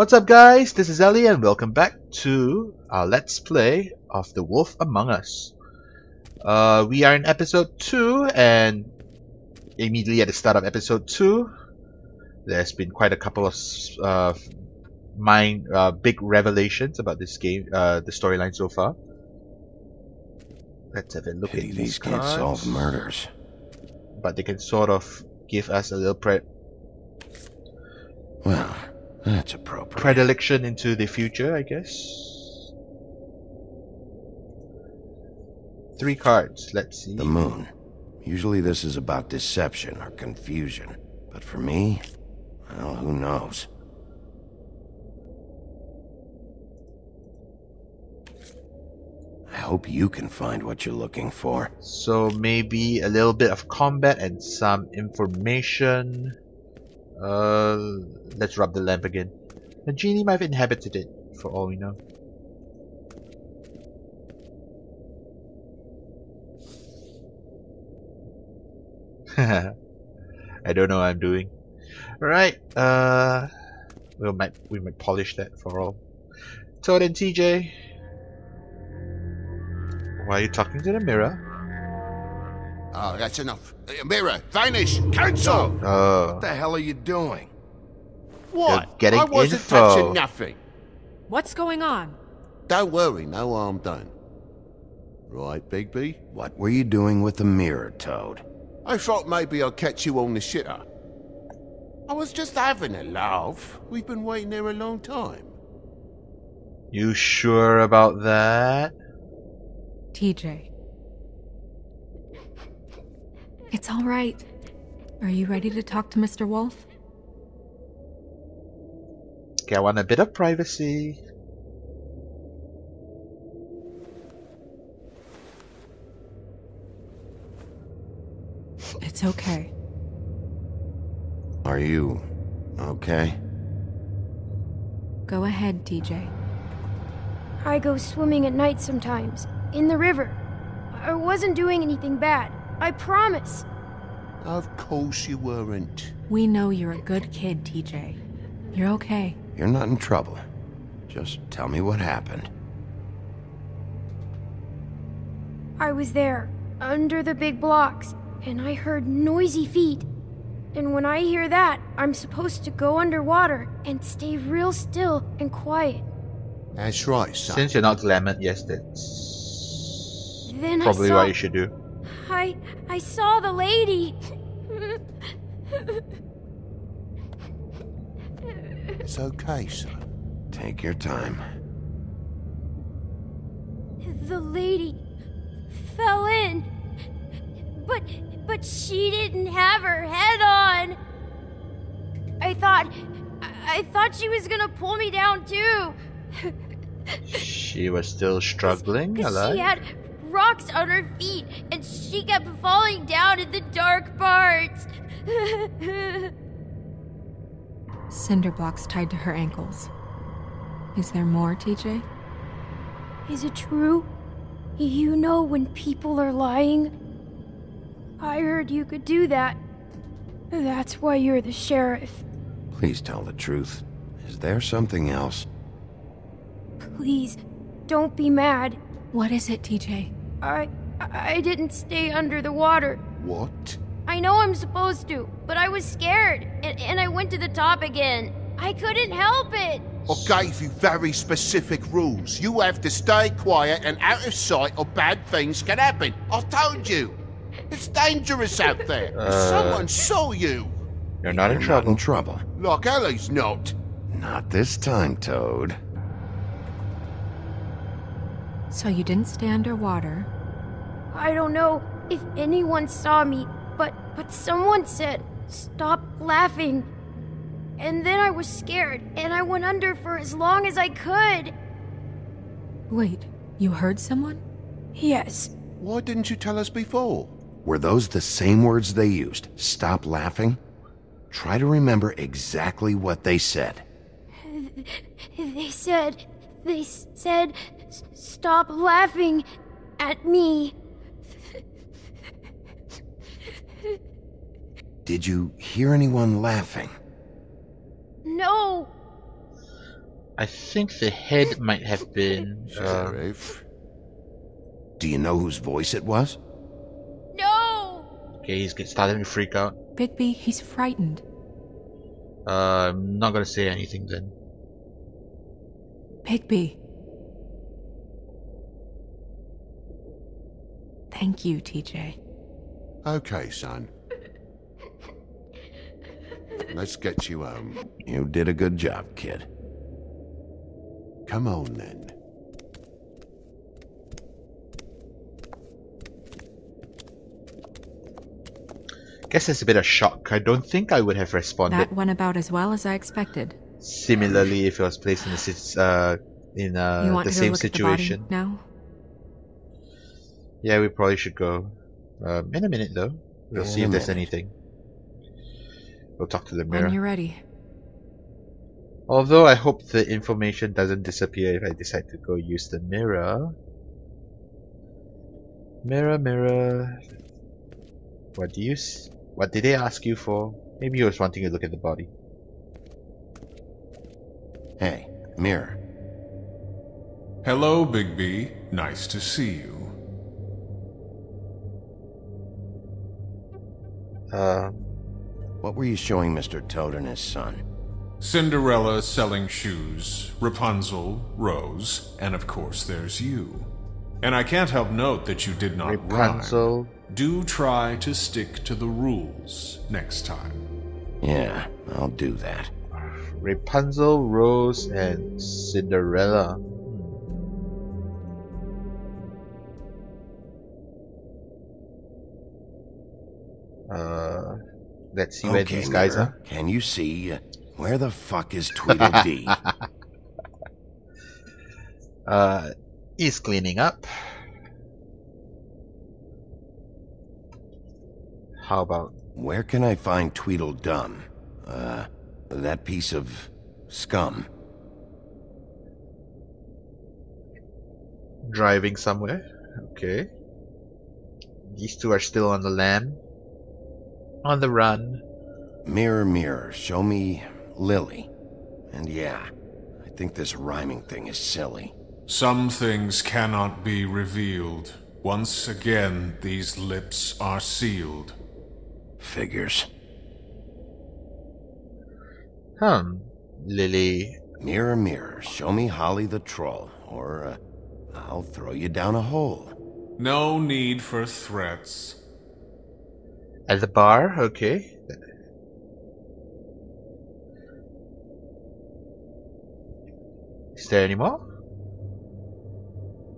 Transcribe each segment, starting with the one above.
What's up guys, this is Ellie and welcome back to our Let's Play of The Wolf Among Us. Uh, we are in episode 2 and immediately at the start of episode 2 there's been quite a couple of uh, mind, uh, big revelations about this game, uh, the storyline so far. Let's have a look Pity at these these can't cards. solve murders. But they can sort of give us a little pre Well, that's appropriate. predilection into the future, I guess. Three cards, let's see. the moon. Usually this is about deception or confusion. But for me, well, who knows? I hope you can find what you're looking for. So maybe a little bit of combat and some information. Uh, let's rub the lamp again. The genie might have inhabited it, for all we know. I don't know what I'm doing. Alright, uh, we might we might polish that for all. Toad and TJ, why are you talking to the mirror? Oh, that's enough. Uh, Mirror, vanish, cancel! Oh. What the hell are you doing? What? getting I wasn't info. touching nothing. What's going on? Don't worry, no harm done. Right, Bigby? What were you doing with the mirror, Toad? I thought maybe I'd catch you on the shitter. I was just having a laugh. We've been waiting there a long time. You sure about that? TJ. It's all right. Are you ready to talk to Mr. Wolf? Okay, I want a bit of privacy. It's okay. Are you okay? Go ahead, TJ. I go swimming at night sometimes, in the river. I wasn't doing anything bad. I promise. Of course you weren't. We know you're a good kid, TJ. You're okay. You're not in trouble. Just tell me what happened. I was there, under the big blocks, and I heard noisy feet. And when I hear that, I'm supposed to go underwater and stay real still and quiet. That's right, son. Since you're not glamored, yes, that's Then probably I saw what you should do. I I saw the lady. It's okay, son. Take your time. the lady fell in. But but she didn't have her head on. I thought I, I thought she was gonna pull me down too. She was still struggling. Because Hello? she had rocks on her feet and she kept falling down in the dark parts. Cinder blocks tied to her ankles. Is there more, TJ? Is it true? You know when people are lying? I heard you could do that. That's why you're the sheriff. Please tell the truth. Is there something else? Please, don't be mad. What is it, TJ? I I didn't stay under the water. What? I know I'm supposed to, but I was scared, and, and I went to the top again. I couldn't help it. I gave you very specific rules. You have to stay quiet and out of sight or bad things can happen. I told you. It's dangerous out there. Uh. Someone saw you. You're not in You're trouble. Not in trouble. Like Ellie's not. Not this time, Toad. So you didn't stay underwater. I don't know if anyone saw me, but but someone said, "Stop laughing." And then I was scared, and I went under for as long as I could. Wait, you heard someone? Yes. Why didn't you tell us before? Were those the same words they used? Stop laughing? Try to remember exactly what they said. They said they said "S- stop laughing at me. Did you hear anyone laughing? No. I think the head might have been. Uh, Do you know whose voice it was? No! okay, he's starting to freak out. Bigby, he's frightened. Uh, I'm not gonna say anything then. Bigby. Thank you, TJ. Okay, son. Let's get you home. You did a good job, kid. Come on then. Guess it's a bit of shock. I don't think I would have responded That went about as well as I expected. similarly if I was placed in the sit- uh, in uh, you want the to go same look situation. at the body now? Yeah, we probably should go. Um, in a minute though. We'll In see if there's minute. anything. We'll talk to the mirror. When you're ready. Although I hope the information doesn't disappear if I decide to go use the mirror. Mirror, mirror. What do you? S- what did they ask you for? Maybe you was wanting to look at the body. Hey, mirror. Hello, Bigby. Nice to see you. Um, What were you showing Mr. Toad and his son? Cinderella selling shoes, Rapunzel, Rose, and of course there's you. And I can't help note that you did not Rapunzel. rhyme. Do try to stick to the rules next time. Yeah, I'll do that. Rapunzel, Rose, and Cinderella. Uh, let's see where okay, these guys mirror, are. Can you see where the fuck is Tweedledee? Uh, he's cleaning up. How about where can I find Tweedledum? Uh, that piece of scum. driving somewhere? Okay. These two are still on the lam. On the run. Mirror, mirror, show me Lily. And yeah, I think this rhyming thing is silly. Some things cannot be revealed. Once again, these lips are sealed. Figures. Hmm. Lily. Mirror, mirror, show me Holly the troll, or uh, I'll throw you down a hole. No need for threats. At the bar? Okay. Is there any more?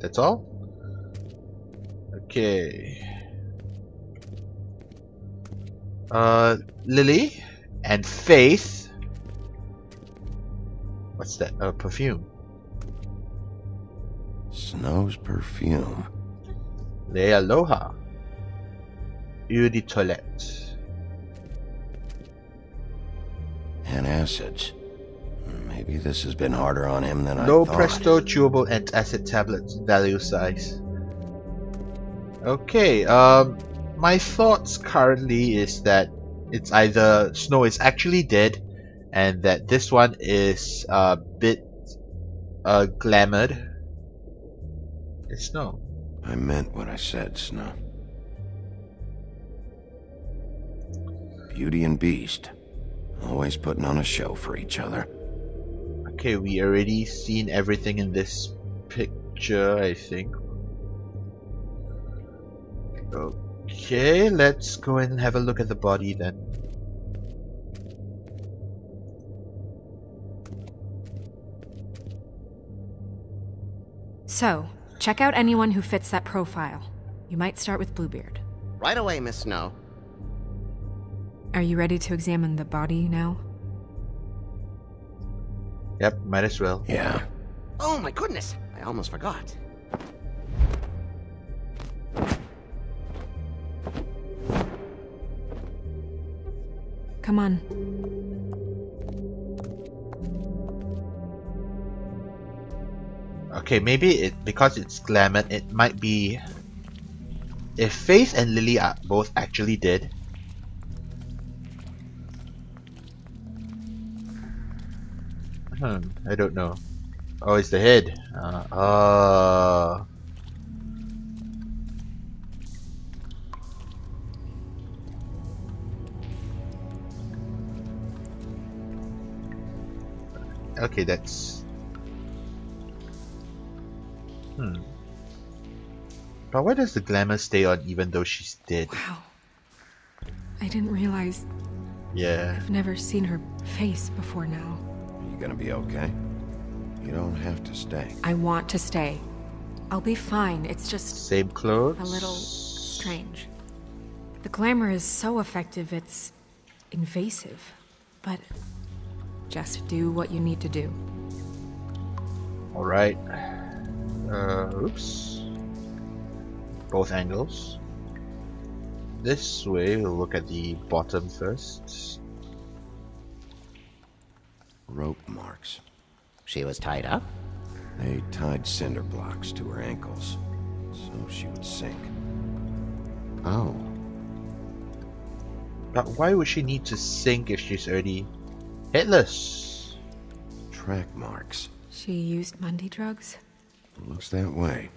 That's all? Okay. Uh, Lily and Faith. What's that? Uh, perfume. Snow's perfume. Le Aloha. Eau de toilette. And acids. Maybe this has been harder on him than I Low thought. Presto chewable antacid tablets, value size. Okay, um, my thoughts currently is that it's either Snow is actually dead, and that this one is a bit uh, glamoured. It's Snow. I meant what I said, Snow. Beauty and Beast. Always putting on a show for each other. Okay, we already seen everything in this picture, I think. Okay, let's go and have a look at the body then. So, check out anyone who fits that profile. You might start with Bluebeard. Right away, Miss Snow. Are you ready to examine the body now? Yep, might as well. Yeah. Oh my goodness, I almost forgot. Come on. Okay, maybe it because it's glamour, it might be. If Faith and Lily are both actually dead, Hmm, I don't know. Oh, it's the head. Uh, uh, okay, that's. Hmm. But why does the glamour stay on even though she's dead? Wow. I didn't realize Yeah. I've never seen her face before now. Are you gonna be okay? You don't have to stay. I want to stay. I'll be fine. It's just Same clothes. a little strange. The glamour is so effective, it's invasive. But just do what you need to do. Alright. Uh, oops. Both angles. This way, we'll look at the bottom first. Rope marks. She was tied up? They tied cinder blocks to her ankles, so she would sink. Oh. But why would she need to sink if she's already headless? Track marks. She used Mundy drugs? Looks that way.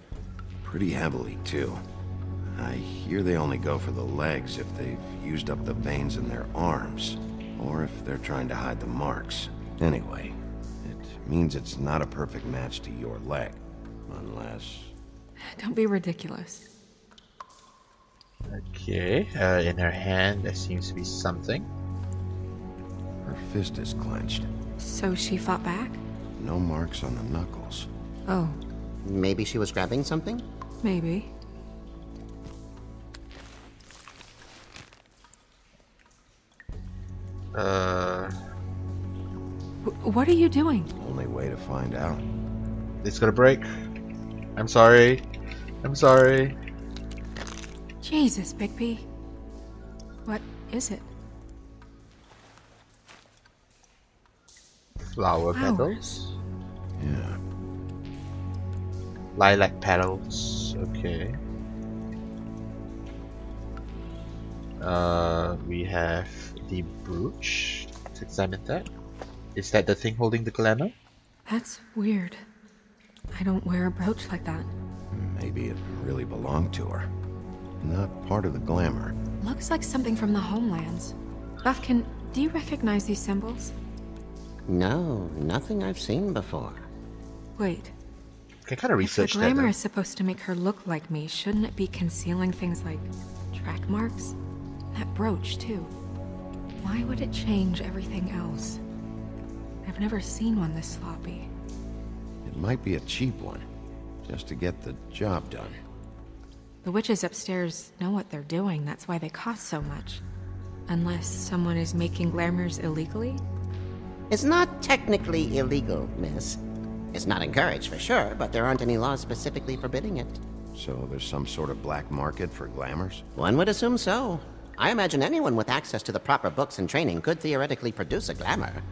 Pretty heavily, too. I hear they only go for the legs if they've used up the veins in their arms, or if they're trying to hide the marks. Anyway, it means it's not a perfect match to your leg. Unless... Don't be ridiculous. Okay, uh, in her hand there seems to be something. Her fist is clenched. So she fought back? No marks on the knuckles. Oh, Maybe she was grabbing something? maybe. Uh, W- what are you doing? Only way to find out. it's gonna break. I'm sorry. I'm sorry. Jesus, Bigby. What is it? Flower Flowers. petals. Yeah. Lilac petals. Okay. Uh, we have the brooch. Let's examine that. Is that the thing holding the glamour? That's weird. I don't wear a brooch like that. Maybe it really belonged to her. Not part of the glamour. Looks like something from the homelands. Bufkin, do you recognize these symbols? No, nothing I've seen before. Wait, I kind of if the research that. glamour though. is supposed to make her look like me, shouldn't it be concealing things like track marks? That brooch, too. Why would it change everything else? I've never seen one this sloppy. It might be a cheap one, just to get the job done. The witches upstairs know what they're doing, that's why they cost so much. Unless someone is making glamours illegally? It's not technically illegal, miss. It's not encouraged for sure, but there aren't any laws specifically forbidding it. So there's some sort of black market for glamours? One would assume so. I imagine anyone with access to the proper books and training could theoretically produce a glamour.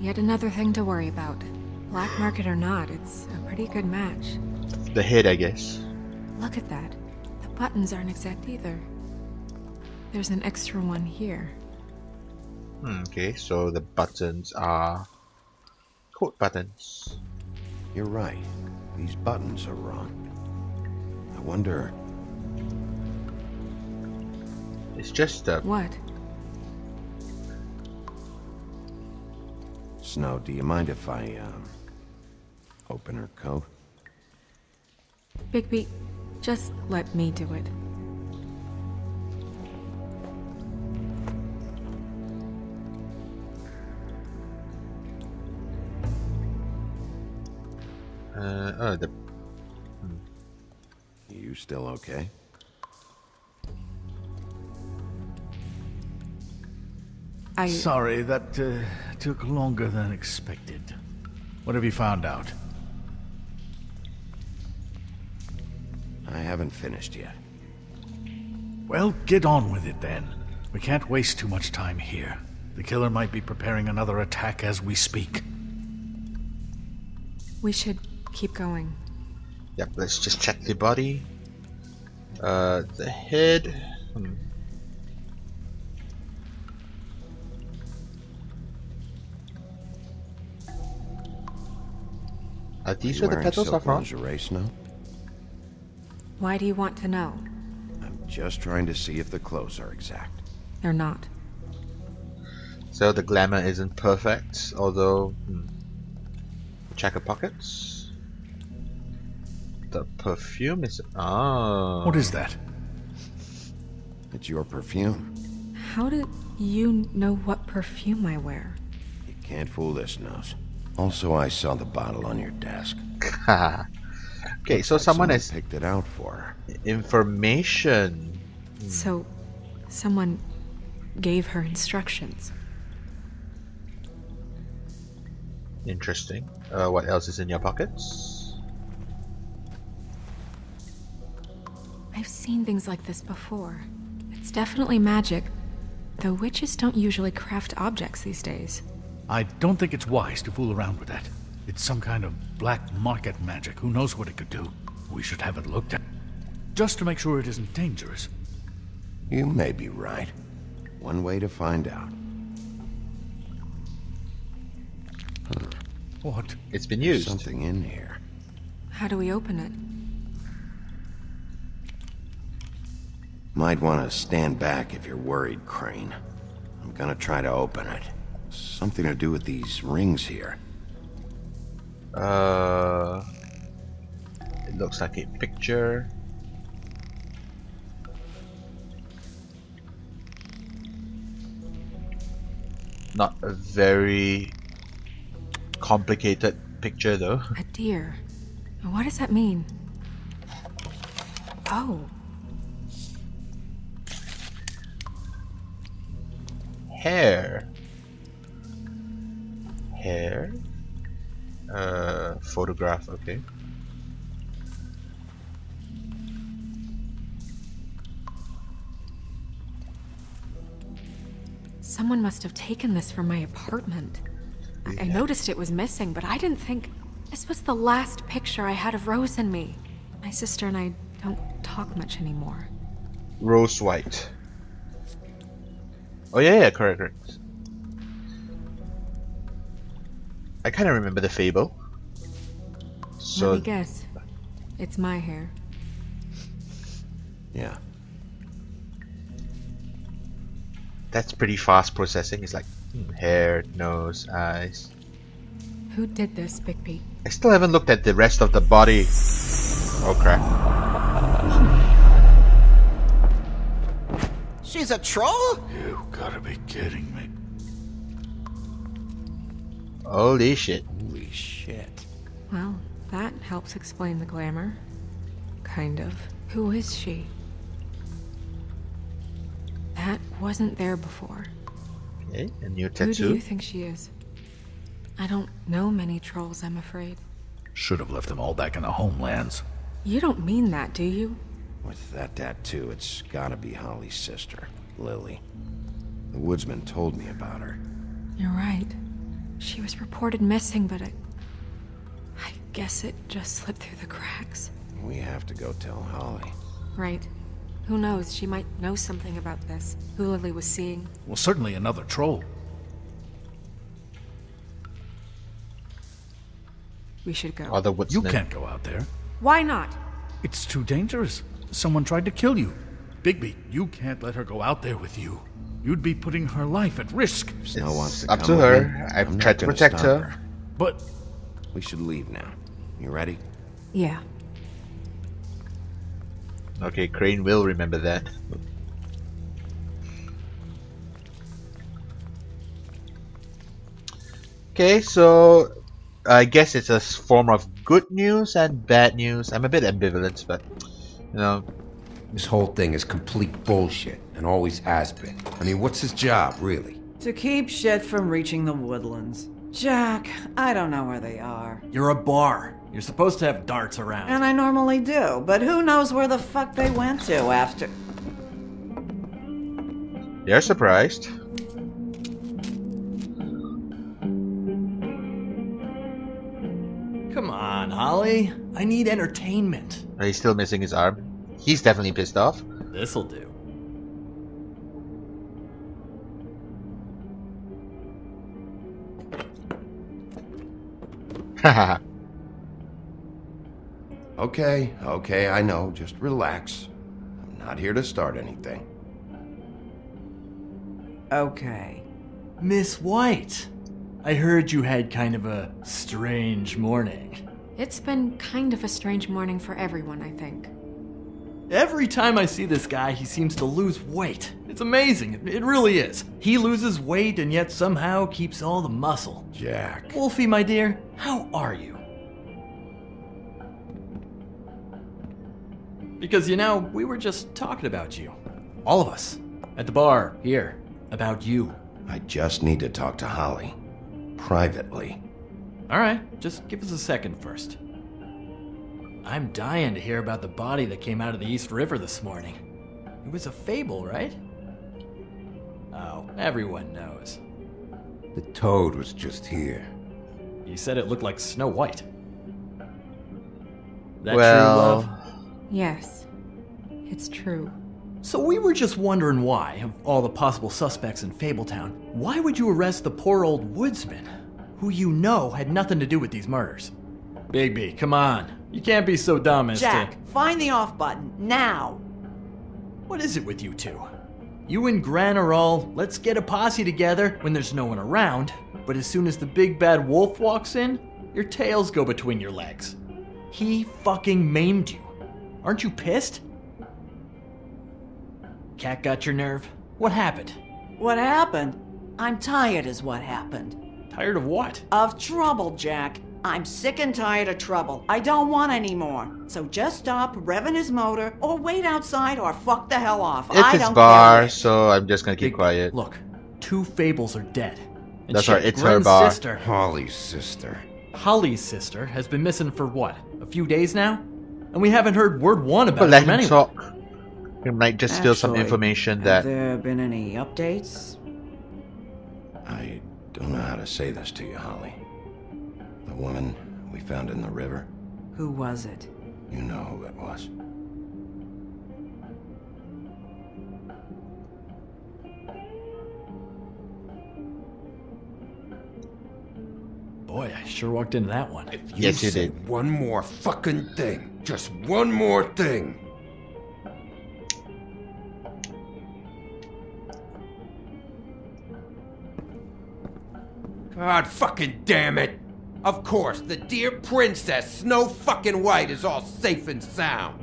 Yet another thing to worry about. Black market or not, it's a pretty good match. The head, I guess. Look at that. The buttons aren't exact either. There's an extra one here. Hmm, okay, so the buttons are coat buttons. You're right. These buttons are wrong. I wonder... It's just a What? Snow, do you mind if I, um... Open her coat? Bigby, just let me do it. uh, oh the You still okay? I. Sorry, that uh, took longer than expected. What have you found out? I haven't finished yet. Well, get on with it then. We can't waste too much time here. The killer might be preparing another attack as we speak. We should keep going. Yep, let's just check the body. Uh, the head. Hmm. Are Are these you where the wearing petals are silk from? lingerie, Snow? Why do you want to know? I'm just trying to see if the clothes are exact. They're not. So the glamour isn't perfect, although... Hmm. Check her pockets. The perfume is... Oh. What is that? It's your perfume. How did you know what perfume I wear? You can't fool this nose. Also, I saw the bottle on your desk. okay, so Like someone has picked it out for her. information. So, someone gave her instructions. Interesting. Uh, what else is in your pockets? I've seen things like this before. It's definitely magic, though witches don't usually craft objects these days. I don't think it's wise to fool around with that. It's some kind of black market magic. Who knows what it could do? We should have it looked at. Just to make sure it isn't dangerous. You may be right. One way to find out. What? It's been There's used. something in here. How do we open it? Might want to stand back if you're worried, Crane. I'm gonna try to open it. Something to do with these rings here. Uh, it looks like a picture. Not a very complicated picture though. A deer. What does that mean? Oh, Hair. Hair. Uh, photograph. Okay. someone must have taken this from my apartment. I, I noticed it was missing, but I didn't think this was the last picture I had of Rose and me. My sister and I don't talk much anymore. Rose white. Oh yeah, yeah, correct, correct. I kind of remember the fable. So Let me guess. It's my hair. Yeah. that's pretty fast processing. It's like hmm, hair, nose, eyes. Who did this, Bigby? I still haven't looked at the rest of the body. Oh crap! She's a troll? You gotta be kidding me. Holy shit! Holy shit. Well, that helps explain the glamour. Kind of. Who is she? That wasn't there before. Okay, a new tattoo. Who do you think she is? I don't know many trolls, I'm afraid. Should have left them all back in the homelands. You don't mean that, do you? With that tattoo, it's gotta be Holly's sister, Lily. The woodsman told me about her. You're right. She was reported missing, but I. I guess it just slipped through the cracks. We have to go tell Holly. Right. Who knows? She might know something about this. Who Lily was seeing. Well, certainly another troll. We should go. Other You woodsmen. can't go out there. Why not? It's too dangerous. Someone tried to kill you. Bigby, you can't let her go out there with you. You'd be putting her life at risk. If Snow wants to up come to with her. me, I've I'm not tried to protect stop her. But We should leave now. You ready? Yeah. Okay, Crane will remember that. Okay, so I guess it's a form of good news and bad news. I'm a bit ambivalent, but you know, This whole thing is complete bullshit and always has been. I mean, what's his job, really? To keep shit from reaching the woodlands. Jack, I don't know where they are. You're a bar. You're supposed to have darts around. And I normally do, but who knows where the fuck they went to after. they're surprised. Come on, Holly. I need entertainment. He's still missing his arm. He's definitely pissed off. This'll do. Haha. Okay, okay, I know. Just relax. I'm not here to start anything. Okay. Miss White, I heard you had kind of a strange morning. It's been kind of a strange morning for everyone, I think. Every time I see this guy, he seems to lose weight. It's amazing. It, really is. He loses weight and yet somehow keeps all the muscle. Jack. Wolfie, my dear, how are you? Because, you know, we were just talking about you. All of us. At the bar, here. About you. I just need to talk to Holly. Privately. Alright, just give us a second first. I'm dying to hear about the body that came out of the East River this morning. It was a fable, right? Oh, everyone knows. The toad was just here. You said it looked like Snow White. That well, true, love? Yes, it's true. So we were just wondering why, of all the possible suspects in Fabletown, why would you arrest the poor old woodsman, who you know had nothing to do with these murders? Bigby, come on. You can't be so dumb as Jack, to. find the off button now. What is it with you two? You and Gran are all, let's get a posse together when there's no one around, but as soon as the big bad wolf walks in, your tails go between your legs. He fucking maimed you. Aren't you pissed? Cat got your nerve? What happened? What happened? I'm tired, is what happened. Tired of what? Of trouble, Jack. I'm sick and tired of trouble. I don't want any more. So just stop revving his motor, or wait outside, or fuck the hell off. it's I his don't bar, care. so I'm just gonna keep Big- quiet. Look, two fables are dead. And That's shit, right, it's her bar. sister, Holly's sister. Holly's sister, has been missing for what? A few days now? And we haven't heard word one about But it let from him anyone. talk. He might just steal some information Have that. there been any updates? I don't know how to say this to you, Holly. The woman we found in the river, Who was it? you know who it was. Boy, I sure walked into that one. Yes, you say did. One more fucking thing. Just one more thing. God fucking damn it! Of course, the dear princess Snow fucking White is all safe and sound.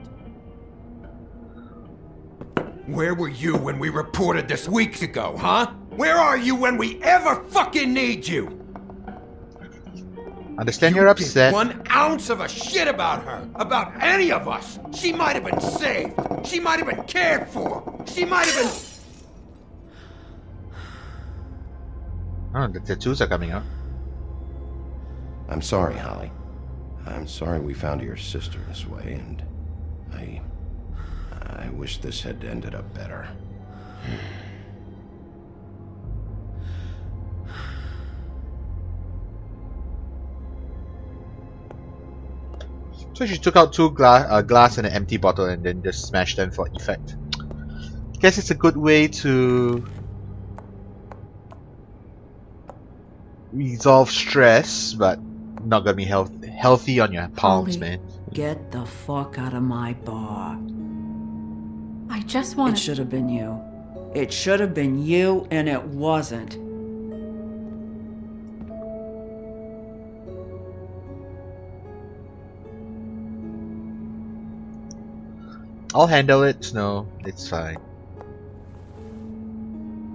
Where were you when we reported this weeks ago, huh? Where are you when we ever fucking need you? Understand You you're upset. One ounce of a shit about her, about any of us. She might have been saved. She might have been cared for. She might have been. Oh, the tattoos are coming out. I'm sorry, Holly. I'm sorry we found your sister this way, and I. I wish this had ended up better. So she took out two gla- uh, glass and an empty bottle and then just smashed them for effect. Guess it's a good way to resolve stress, but not gonna be health- healthy on your palms, Holly. man. Get the fuck out of my bar. I just want. It should have been you. It should have been you, and it wasn't. I'll handle it. No, it's fine.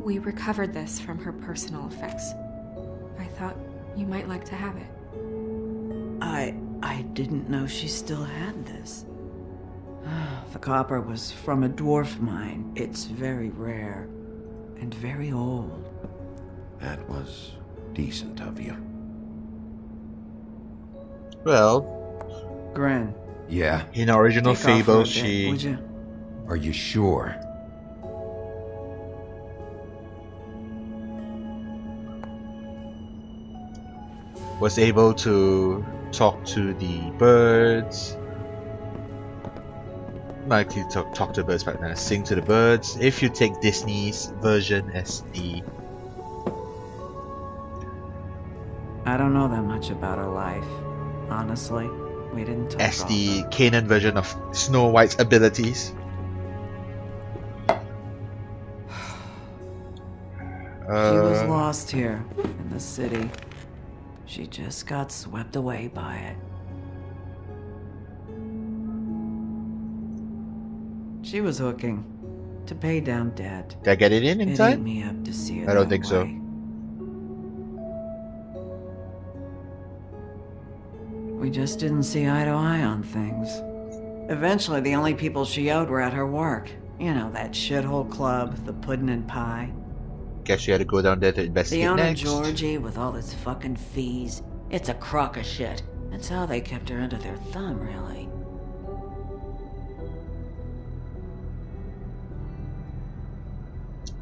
We recovered this from her personal effects. I thought you might like to have it. I I didn't know she still had this. The copper was from a dwarf mine. It's very rare and very old. That was decent of you. Well, Gren, Yeah, in original take off Fable, bit, she would you? are you sure? was able to talk to the birds. Not actually talk, talk to the birds, back uh, sing to the birds. If you take Disney's version as the I don't know that much about her life, honestly. We didn't talk as the canon version of Snow White's abilities. She was Uh, lost here in the city. She just got swept away by it. She was hooking to pay down debt. did I get it in in It time? me up to see I don't think so. We just didn't see eye to eye on things. Eventually, the only people she owed were at her work. You know, that shithole club, the pudding and pie. Guess you had to go down there to investigate The owner, next. Georgie, with all his fucking fees. It's a crock of shit. That's how they kept her under their thumb, really.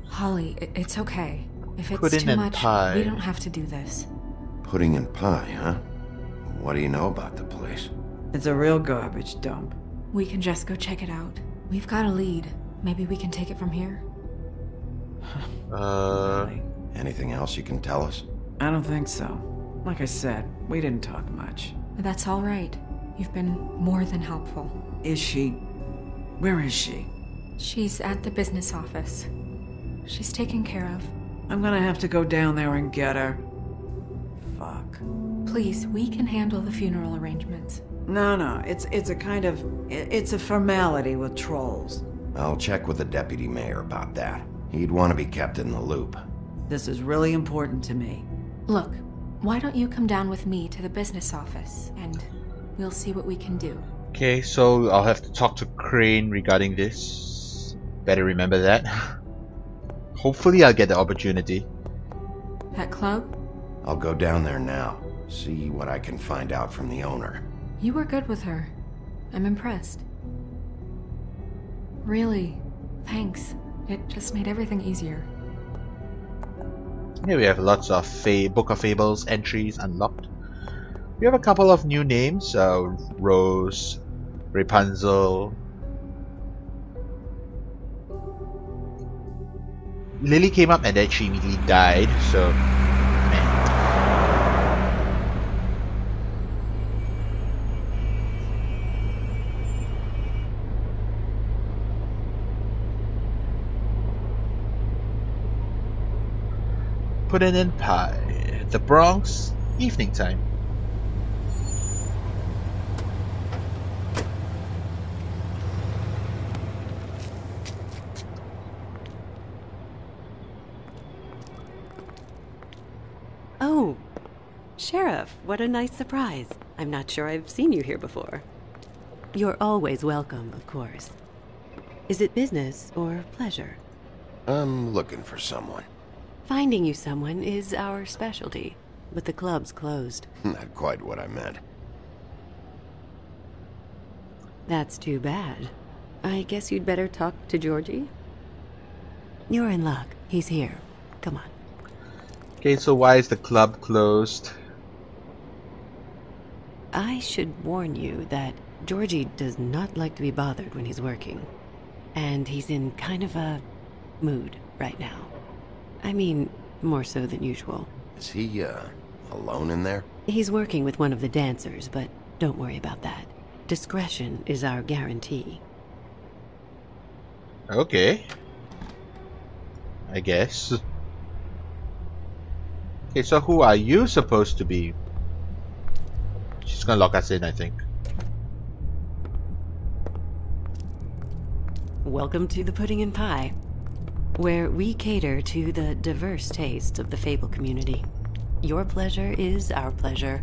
Holly, it's okay. If it's Pudding too much, pie. we don't have to do this. Pudding and pie, huh? What do you know about the place? It's a real garbage dump. We can just go check it out. We've got a lead. Maybe we can take it from here. Uh, Anything else you can tell us? I don't think so. Like I said, we didn't talk much. That's all right. You've been more than helpful. Is she. Where is she? She's at the business office. She's taken care of. I'm gonna have to go down there and get her. Fuck. Please, we can handle the funeral arrangements. No, no, it's it's a kind of it's a formality with trolls. I'll check with the deputy mayor about that. He'd want to be kept in the loop. This is really important to me. Look, why don't you come down with me to the business office and we'll see what we can do. okay, so I'll have to talk to Crane regarding this. Better remember that. Hopefully, I'll get the opportunity. That club? I'll go down there now, see what I can find out from the owner. You were good with her. I'm impressed. Really, thanks. It just made everything easier. Here we have lots of fa- Book of Fables entries unlocked. We have a couple of new names: uh, Rose, Rapunzel. Lily came up and then she immediately died. So, man. Pudding and pie. The Bronx, evening time. Oh, Sheriff, what a nice surprise. I'm not sure I've seen you here before. You're always welcome, of course. Is it business or pleasure? I'm looking for someone. Finding you someone is our specialty, but the club's closed. Not quite what I meant. That's too bad. I guess you'd better talk to Georgie? You're in luck. He's here. Come on. Okay, so why is the club closed? I should warn you that Georgie does not like to be bothered when he's working. And he's in kind of a mood right now. I mean, more so than usual. Is he, uh, alone in there? He's working with one of the dancers, but don't worry about that. Discretion is our guarantee. Okay. I guess. Okay, so who are you supposed to be? She's gonna lock us in, I think. Welcome to the Pudding and Pie, where we cater to the diverse tastes of the Fable community. Your pleasure is our pleasure.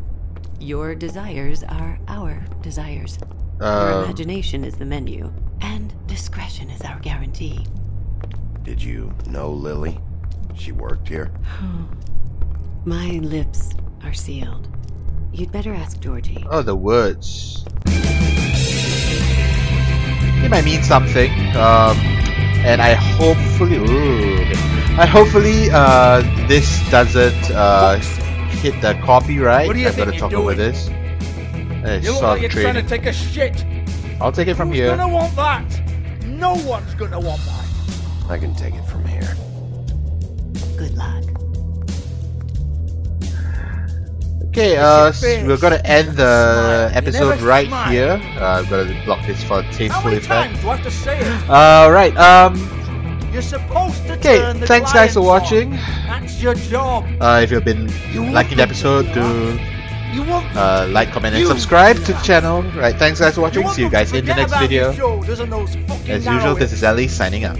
Your desires are our desires. Your Um, imagination is the menu, and discretion is our guarantee. Did you know Lily? She worked here? My lips are sealed. You'd better ask Georgie. Oh, the words. It might mean something. Um, and I hopefully, ooh. I hopefully uh, this doesn't uh, hit the copyright. What do you I'm gonna think talk you're over doing? this. You look like you're trying to take a shit. I'll take it from Who's here. gonna want that? No one's gonna want that. I can take it from here. Good luck. Okay, uh, we're gonna end the episode right here. Uh, I'm gonna block this for tasteful effect. do I have to say it? Alright, um, You're supposed to okay, thanks guys for watching. That's your job. Uh, if you've been You liking the episode, do You want uh, like, comment, and subscribe to the channel. Right, thanks guys for watching. See you guys in the next video. shoulders and those fucking As usual, this is Elly signing out.